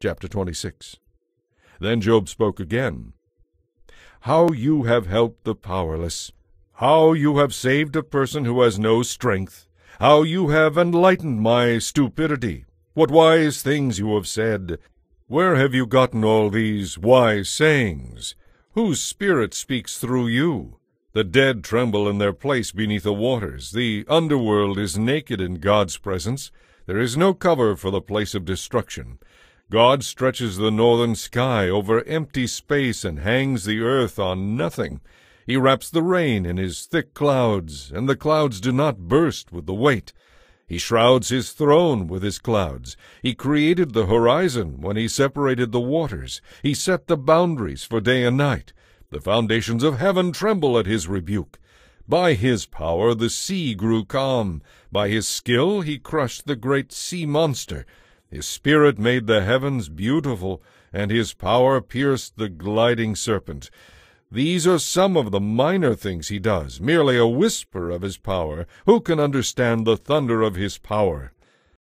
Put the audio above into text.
Chapter 26. Then Job spoke again. How you have helped the powerless! How you have saved a person who has no strength! How you have enlightened my stupidity! What wise things you have said! Where have you gotten all these wise sayings? Whose spirit speaks through you? The dead tremble in their place beneath the waters. The underworld is naked in God's presence. There is no cover for the place of destruction. God stretches the northern sky over empty space and hangs the earth on nothing. He wraps the rain in his thick clouds, and the clouds do not burst with the weight. He shrouds his throne with his clouds. He created the horizon when he separated the waters. He set the boundaries for day and night. The foundations of heaven tremble at his rebuke. By his power the sea grew calm. By his skill he crushed the great sea monster. His spirit made the heavens beautiful, and his power pierced the gliding serpent. These are some of the minor things he does, merely a whisper of his power. Who can understand the thunder of his power?